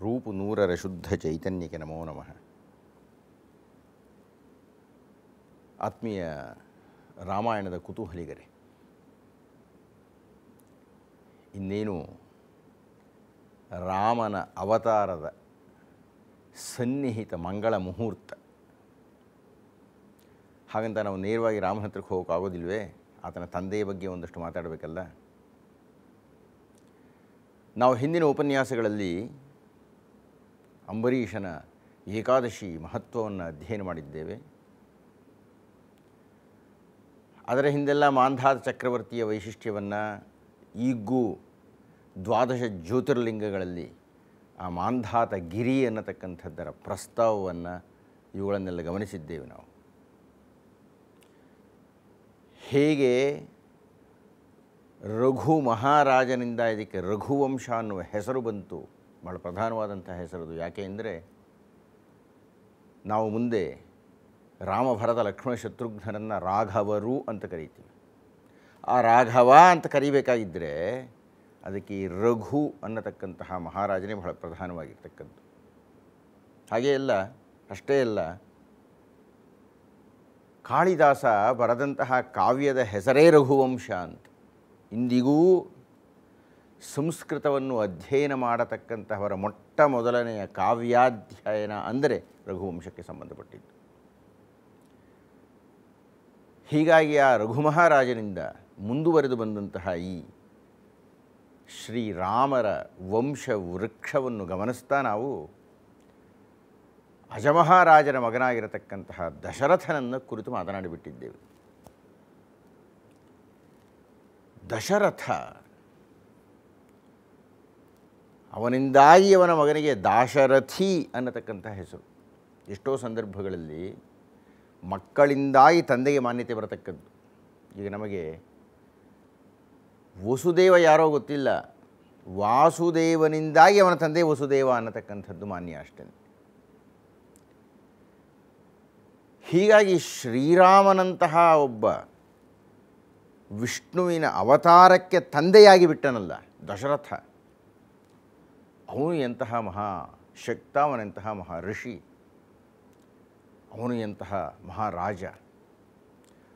ರೂಪು ನೂರರ ಶುದ್ಧ ಚೈತನ್ಯಕ್ಕೆ ನಮೋ ನಮಃ. ಆತ್ಮೀಯ ರಾಮಾಯಣದ ಕುತೂಹಲಿಗರೆ, ಇನ್ನೇನು ರಾಮನ ಅವತಾರದ ಸನ್ನಿಹಿತ ಮಂಗಳ ಮುಹೂರ್ತ. ಹಾಗಂತ ನಾವು ನೇರವಾಗಿ ರಾಮನ ಹತ್ರಕ್ಕೆ ಹೋಗೋಕ್ಕಾಗೋದಿಲ್ವೇ ಆತನ ತಂದೆಯ ಬಗ್ಗೆ ಒಂದಷ್ಟು ಮಾತಾಡಬೇಕಲ್ಲ. ನಾವು ಹಿಂದಿನ ಉಪನ್ಯಾಸಗಳಲ್ಲಿ ಅಂಬರೀಷನ ಏಕಾದಶಿ ಮಹತ್ವವನ್ನು ಅಧ್ಯಯನ ಮಾಡಿದ್ದೇವೆ. ಅದರ ಹಿಂದೆಲ್ಲ ಮಾಂಧಾತ ಚಕ್ರವರ್ತಿಯ ವೈಶಿಷ್ಟ್ಯವನ್ನು ಈಗೂ ದ್ವಾದಶ ಜ್ಯೋತಿರ್ಲಿಂಗಗಳಲ್ಲಿ ಆ ಮಾಂಧಾತ ಗಿರಿ ಅನ್ನತಕ್ಕಂಥದ್ದರ ಪ್ರಸ್ತಾವವನ್ನು ಇವುಗಳನ್ನೆಲ್ಲ ಗಮನಿಸಿದ್ದೇವೆ ನಾವು. ಹೇಗೆ ರಘು ಮಹಾರಾಜನಿಂದ ಇದಕ್ಕೆ ರಘುವಂಶ ಅನ್ನುವ ಹೆಸರು ಬಂತು ಭಾಳ ಪ್ರಧಾನವಾದಂಥ ಹೆಸರದು. ಯಾಕೆ ಅಂದರೆ ನಾವು ಮುಂದೆ ರಾಮ ಭರತ ಲಕ್ಷ್ಮಣ ಶತ್ರುಘ್ನರನ್ನು ರಾಘವರು ಅಂತ ಕರೀತೀವಿ. ಆ ರಾಘವ ಅಂತ ಕರಿಬೇಕಾಗಿದ್ದರೆ ಅದಕ್ಕೆ ಈ ರಘು ಅನ್ನತಕ್ಕಂತಹ ಮಹಾರಾಜನೇ ಬಹಳ ಪ್ರಧಾನವಾಗಿರ್ತಕ್ಕಂಥ ಹಾಗೇ ಅಲ್ಲ, ಅಷ್ಟೇ ಅಲ್ಲ, ಕಾಳಿದಾಸ ಬರೆದಂತಹ ಕಾವ್ಯದ ಹೆಸರೇ ರಘುವಂಶ ಅಂತ. ಇಂದಿಗೂ ಸಂಸ್ಕೃತವನ್ನು ಅಧ್ಯಯನ ಮಾಡತಕ್ಕಂತಹವರ ಮೊಟ್ಟ ಮೊದಲನೆಯ ಕಾವ್ಯಾಧ್ಯಯನ ಅಂದರೆ ರಘುವಂಶಕ್ಕೆ ಸಂಬಂಧಪಟ್ಟಿದ್ದು. ಹೀಗಾಗಿ ಆ ರಘುಮಹಾರಾಜನಿಂದ ಮುಂದುವರೆದು ಬಂದಂತಹ ಈ ಶ್ರೀರಾಮರ ವಂಶ ವೃಕ್ಷವನ್ನು ಗಮನಿಸ್ತಾ ನಾವು ಅಜಮಹಾರಾಜನ ಮಗನಾಗಿರತಕ್ಕಂತಹ ದಶರಥನನ್ನು ಕುರಿತು ಮಾತನಾಡಿಬಿಟ್ಟಿದ್ದೇವೆ. ದಶರಥ ಅವನಿಂದಾಗಿ ಅವನ ಮಗನಿಗೆ ದಾಶರಥಿ ಅನ್ನತಕ್ಕಂಥ ಹೆಸರು. ಎಷ್ಟೋ ಸಂದರ್ಭಗಳಲ್ಲಿ ಮಕ್ಕಳಿಂದಾಗಿ ತಂದೆಗೆ ಮಾನ್ಯತೆ ಬರತಕ್ಕದ್ದು. ಈಗ ನಮಗೆ ವಸುದೇವ ಯಾರೋ ಗೊತ್ತಿಲ್ಲ. ವಾಸುದೇವನಿಂದಾಗಿ ಅವನ ತಂದೆ ವಸುದೇವ ಅನ್ನತಕ್ಕಂಥದ್ದು ಮಾನ್ಯ ಅಷ್ಟೇ. ಹೀಗಾಗಿ ಶ್ರೀರಾಮನಂತಹ ಒಬ್ಬ ವಿಷ್ಣುವಿನ ಅವತಾರಕ್ಕೆ ತಂದೆಯಾಗಿ ಬಿಟ್ಟನಲ್ಲ, ದಶರಥ. ಅವನು ಎಂತಹ ಮಹಾ ಶಕ್ತ ಅವನೆಂತಹ ಮಹಾ ಋಷಿ, ಅವನು ಎಂತಹ ಮಹಾರಾಜ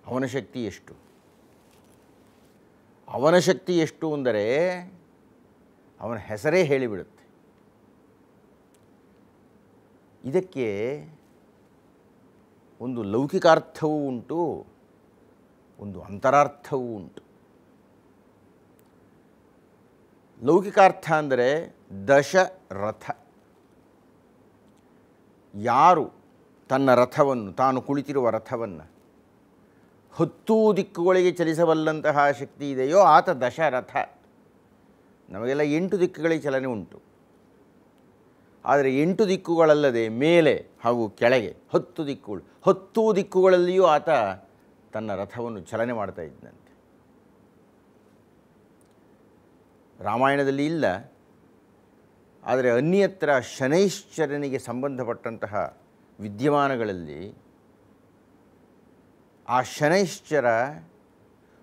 ಅವನ ಶಕ್ತಿ ಎಷ್ಟು? ಅವನ ಶಕ್ತಿ ಎಷ್ಟು ಅಂದರೆ ಅವನ ಹೆಸರೇ ಹೇಳಿಬಿಡುತ್ತೆ. ಇದಕ್ಕೆ ಒಂದು ಲೌಕಿಕಾರ್ಥವೂ ಉಂಟು, ಒಂದು ಅಂತರಾರ್ಥವೂ ಉಂಟು. ಲೌಕಿಕಾರ್ಥ ಅಂದರೆ ದಶರಥ. ಯಾರು ತನ್ನ ರಥವನ್ನು, ತಾನು ಕುಳಿತಿರುವ ರಥವನ್ನು ಹತ್ತೂ ದಿಕ್ಕುಗಳಿಗೆ ಚಲಿಸಬಲ್ಲಂತಹ ಶಕ್ತಿ ಇದೆಯೋ ಆತ ದಶರಥ. ನಮಗೆಲ್ಲ ಎಂಟು ದಿಕ್ಕುಗಳಿಗೆ ಚಲನೆ ಉಂಟು. ಆದರೆ ಎಂಟು ದಿಕ್ಕುಗಳಲ್ಲದೆ ಮೇಲೆ ಹಾಗೂ ಕೆಳಗೆ ಹತ್ತು ದಿಕ್ಕುಗಳು ಹತ್ತು ದಿಕ್ಕುಗಳಲ್ಲಿಯೂ ಆತ ತನ್ನ ರಥವನ್ನು ಚಲನೆ ಮಾಡ್ತಾ ಇದ್ದಂತೆ. ರಾಮಾಯಣದಲ್ಲಿ ಇಲ್ಲ. ಆದರೆ ಅನ್ಯತ್ರ ಶನೈಶ್ಚರನಿಗೆ ಸಂಬಂಧಪಟ್ಟಂತಹ ವಿದ್ಯಮಾನಗಳಲ್ಲಿ ಆ ಶನೈಶ್ಚರ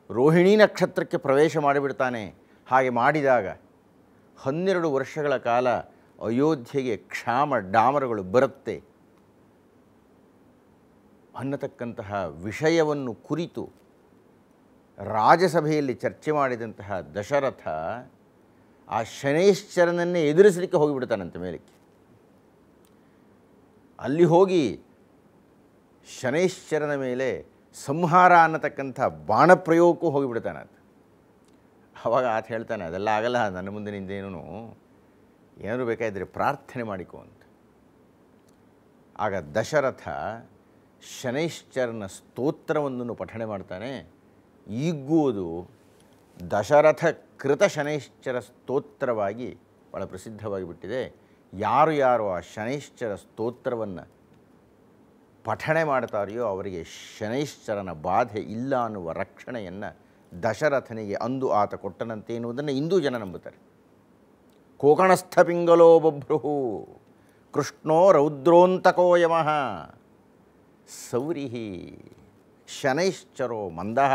ರೋಹಿಣಿ ನಕ್ಷತ್ರಕ್ಕೆ ಪ್ರವೇಶ ಮಾಡಿಬಿಡ್ತಾನೆ. ಹಾಗೆ ಮಾಡಿದಾಗ ಹನ್ನೆರಡು ವರ್ಷಗಳ ಕಾಲ ಅಯೋಧ್ಯೆಗೆ ಕ್ಷಾಮ ಡಾಮರಗಳು ಬರುತ್ತೆ. ಅನ್ನತಕ್ಕಂತಹ ವಿಷಯವನ್ನು ಕುರಿತು ರಾಜಸಭೆಯಲ್ಲಿ ಚರ್ಚೆ ಮಾಡಿದಂತಹ ದಶರಥ ಆ ಶನೈಶ್ಚರನನ್ನೇ ಎದುರಿಸಲಿಕ್ಕೆ ಹೋಗಿಬಿಡ್ತಾನಂತೆ ಮೇಲಕ್ಕೆ. ಅಲ್ಲಿ ಹೋಗಿ ಶನೈಶ್ಚರನ ಮೇಲೆ ಸಂಹಾರ ಅನ್ನತಕ್ಕಂಥ ಬಾಣಪ್ರಯೋಗಕ್ಕೂ ಹೋಗಿಬಿಡ್ತಾನೆ ಆತ ಆವಾಗ ಆತ ಹೇಳ್ತಾನೆ, ಅದೆಲ್ಲ ಆಗಲ್ಲ, ನನ್ನ ಮುಂದೆ ನಿಂದೇನೂ ಏನಾದರೂ ಬೇಕಾದರೆ ಪ್ರಾರ್ಥನೆ ಮಾಡಿಕೊ ಅಂತ. ಆಗ ದಶರಥ ಶನೈಶ್ಚರನ ಸ್ತೋತ್ರವೊಂದನ್ನು ಪಠಣೆ ಮಾಡ್ತಾನೆ. ಈಗೂ ಅದು ದಶರಥ ಕೃತ ಶನೈಶ್ಚರ ಸ್ತೋತ್ರವಾಗಿ ಭಾಳ ಪ್ರಸಿದ್ಧವಾಗಿ ಬಿಟ್ಟಿದೆ ಯಾರು ಯಾರು ಆ ಶನೈಶ್ಚರ ಸ್ತೋತ್ರವನ್ನು ಪಠಣೆ ಮಾಡ್ತಾರೆಯೋ ಅವರಿಗೆ ಶನೈಶ್ಚರನ ಬಾಧೆ ಇಲ್ಲ ಅನ್ನುವ ರಕ್ಷಣೆಯನ್ನು ದಶರಥನಿಗೆ ಅಂದು ಆತ ಕೊಟ್ಟನಂತೆ ಎನ್ನುವುದನ್ನು ಇಂದೂ ಜನ ನಂಬುತ್ತಾರೆ. ಕೋಕಣಸ್ಥ ಪಿಂಗಲೋ ಬಭ್ರುಹು, ಕೃಷ್ಣೋ ರೌದ್ರೋಂತಕೋ ಯಮಃ, ಸೌರಿಹಿ, ಶನೈಶ್ಚರೋ ಮಂದಃ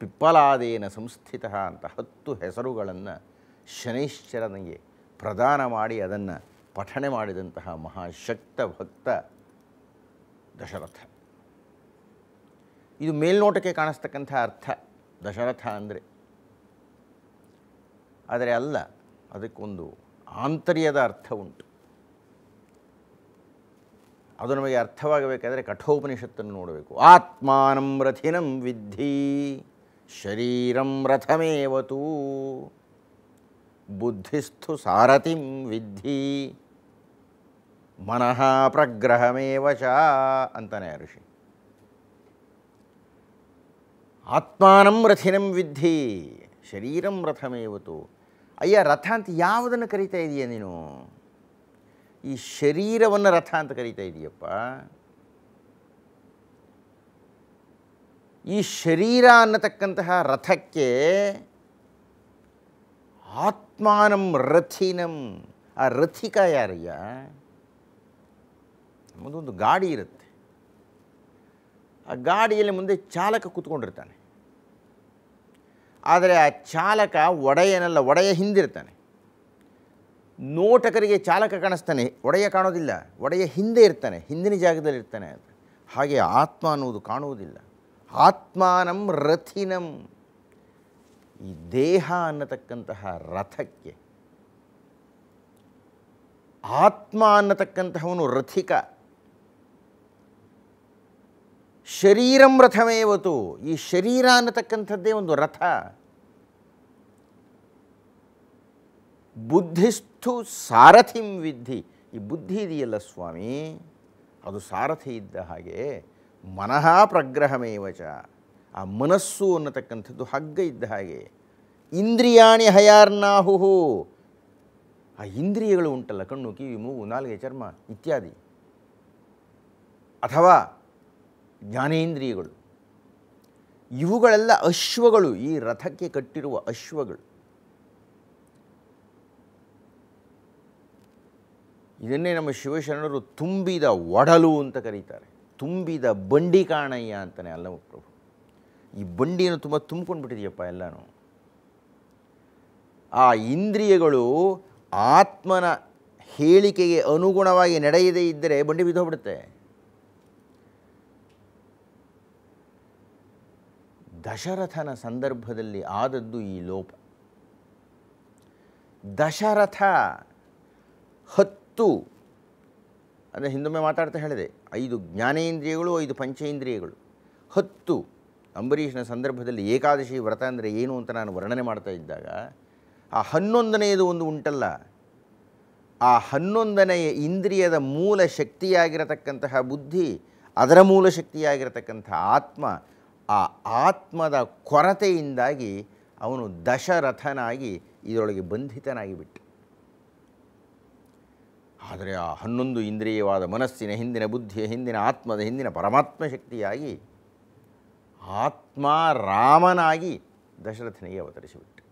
ಪಿಪ್ಪಲಾದೇನ ಸಂಸ್ಥಿತ ಅಂತ ಹತ್ತು ಹೆಸರುಗಳನ್ನು ಶನೈಶ್ಚರನಿಗೆ ಪ್ರದಾನ ಮಾಡಿ ಅದನ್ನು ಪಠಣೆ ಮಾಡಿದಂತಹ ಮಹಾಶಕ್ತ ಭಕ್ತ ದಶರಥ. ಇದು ಮೇಲ್ನೋಟಕ್ಕೆ ಕಾಣಿಸ್ತಕ್ಕಂಥ ಅರ್ಥ. ದಶರಥ ಅಂದರೆ ಆದರೆ ಅಲ್ಲ, ಅದಕ್ಕೊಂದು ಆಂತರ್ಯದ ಅರ್ಥ ಉಂಟು. ಅದು ನಮಗೆ ಅರ್ಥವಾಗಬೇಕಾದರೆ ಕಠೋಪನಿಷತ್ತನ್ನು ನೋಡಬೇಕು. ಆತ್ಮಾನಂ ರಥಿನಂ ವಿದ್ಧಿ. ಶರೀರಂ ರಥಮೇವತು ಬುದ್ಧಿಸ್ಥು ಸಾರಥಿಂ ವಿದ್ಧಿ ಮನಃ ಪ್ರಗ್ರಹಮೇವ ಚ ಅಂತಾನೆ ಋಷಿ ಆತ್ಮಾನಂ ರಥಿನಂ ವಿದ್ಧಿ ಶರೀರಂ ರಥಮೇವತು ಅಯ್ಯ ರಥ ಅಂತ ಯಾವುದನ್ನು ಕರಿತಾ ಇದೀಯ ನೀನು ಈ ಶರೀರವನ್ನು ರಥ ಅಂತ ಕರಿತಾ ಇದೆಯಪ್ಪ ಈ ಶರೀರ ಅನ್ನತಕ್ಕಂತಹ ರಥಕ್ಕೆ ಆತ್ಮಾನಂ ರಥಿನಂ. ಆ ರಥಿಕ ಯಾರಯ್ಯ? ನಮ್ಮದೊಂದು ಗಾಡಿ ಇರುತ್ತೆ. ಆ ಗಾಡಿಯಲ್ಲಿ ಮುಂದೆ ಚಾಲಕ ಕೂತ್ಕೊಂಡಿರ್ತಾನೆ. ಆದರೆ ಆ ಚಾಲಕ ಒಡೆಯನಲ್ಲ ಒಡೆಯ ಹಿಂದಿರ್ತಾನೆ. ನೋಟಕರಿಗೆ ಚಾಲಕ ಕಾಣಿಸ್ತಾನೆ, ಒಡೆಯ ಕಾಣೋದಿಲ್ಲ, ಒಡೆಯ ಹಿಂದೆ ಇರ್ತಾನೆ, ಹಿಂದಿನ ಜಾಗದಲ್ಲಿ ಇರ್ತಾನೆ ಹಾಗೆ ಆತ್ಮ ಅನ್ನುವುದು ಕಾಣುವುದಿಲ್ಲ. ಆತ್ಮಾನಂ ರಥಿನಂ. ಈ ದೇಹ ಅನ್ನತಕ್ಕಂತಹ ರಥಕ್ಕೆ. ಆತ್ಮ ಅನ್ನತಕ್ಕಂತಹವನು ರಥಿಕ. ಶರೀರಂ ರಥಮೇವತು. ಈ ಶರೀರ ಅನ್ನತಕ್ಕಂಥದ್ದೇ ಒಂದು ರಥ. ಬುದ್ಧಿಸ್ಥು ಸಾರಥಿಂ ವಿದ್ಧಿ. ಈ ಬುದ್ಧಿ ಇದೆಯಲ್ಲ ಸ್ವಾಮಿ? ಅದು ಸಾರಥಿ ಇದ್ದ ಹಾಗೆ ಮನಃ ಪ್ರಗ್ರಹಮೇವಚ ಆ ಮನಸ್ಸು ಅನ್ನತಕ್ಕಂಥದ್ದು ಹಗ್ಗ ಇದ್ದ ಹಾಗೆ. ಇಂದ್ರಿಯಾಣಿ ಹಯಾರ್ನಾಹುಹು. ಆ ಇಂದ್ರಿಯಗಳು ಉಂಟಲ್ಲ, ಕಣ್ಣು, ಕಿವಿ, ಮೂಗು, ನಾಲಿಗೆ, ಚರ್ಮ ಇತ್ಯಾದಿ. ಅಥವಾ ಜ್ಞಾನೇಂದ್ರಿಯಗಳು. ಇವುಗಳೆಲ್ಲ ಅಶ್ವಗಳು, ಈ ರಥಕ್ಕೆ ಕಟ್ಟಿರುವ ಅಶ್ವಗಳು. ಇದನ್ನೇ ನಮ್ಮ ಶಿವಶರಣರು ತುಂಬಿದ ಒಡಲು ಅಂತ ಕರೀತಾರೆ. ತುಂಬಿದ ಬಂಡಿ ಕಾಣಯ್ಯ ಅಂತಾನೆ ಅಲ್ಲವ ಪ್ರಭು. ಈ ಬಂಡಿಯನ್ನು ತುಂಬ ತುಂಬ್ಕೊಂಡು ಬಿಟ್ಟಿದೆಯಪ್ಪ ಎಲ್ಲನೂ. ಆ ಇಂದ್ರಿಯಗಳು ಆತ್ಮನ ಹೇಳಿಕೆಗೆ ಅನುಗುಣವಾಗಿ ನಡೆಯದೇ ಇದ್ದರೆ ಬಂಡಿ ಬಿದ್ದೋಗ್ಬಿಡುತ್ತೆ. ದಶರಥನ ಸಂದರ್ಭದಲ್ಲಿ ಆದದ್ದು ಈ ಲೋಪ. ದಶರಥ ಹತ್ತು ಅಂದರೆ ಹಿಂದೊಮ್ಮೆ ಮಾತಾಡ್ತಾ ಹೇಳಿದೆ, ಐದು ಜ್ಞಾನೇಂದ್ರಿಯಗಳು, ಐದು ಪಂಚೇಂದ್ರಿಯಗಳು. ಹತ್ತು ಅಂಬರೀಷನ ಸಂದರ್ಭದಲ್ಲಿ ಏಕಾದಶಿ ವ್ರತ ಅಂದರೆ ಏನು ಅಂತ ನಾನು ವರ್ಣನೆ ಮಾಡ್ತಾ ಇದ್ದಾಗ, ಆ ಹನ್ನೊಂದನೆಯದು ಒಂದು ಉಂಟಲ್ಲ, ಆ ಹನ್ನೊಂದನೆಯ ಇಂದ್ರಿಯದ ಮೂಲ ಶಕ್ತಿಯಾಗಿರತಕ್ಕಂತಹ ಬುದ್ಧಿ, ಅದರ ಮೂಲ ಶಕ್ತಿಯಾಗಿರತಕ್ಕಂಥ ಆತ್ಮ, ಆ ಆತ್ಮದ ಕೊರತೆಯಿಂದಾಗಿ ಅವನು ದಶರಥನಾಗಿ ಇದರೊಳಗೆ ಬಂಧಿತನಾಗಿ ಬಿಟ್ಟ ಆದರೆ ಆ ಹನ್ನೊಂದು ಇಂದ್ರಿಯವಾದ ಮನಸ್ಸಿನ ಹಿಂದಿನ ಬುದ್ಧಿಯ ಹಿಂದಿನ ಆತ್ಮದ ಹಿಂದಿನ ಪರಮಾತ್ಮ ಶಕ್ತಿಯಾಗಿ ಆತ್ಮ ರಾಮನಾಗಿ ದಶರಥನಿಗೆ ಅವತರಿಸಿಬಿಟ್ಟು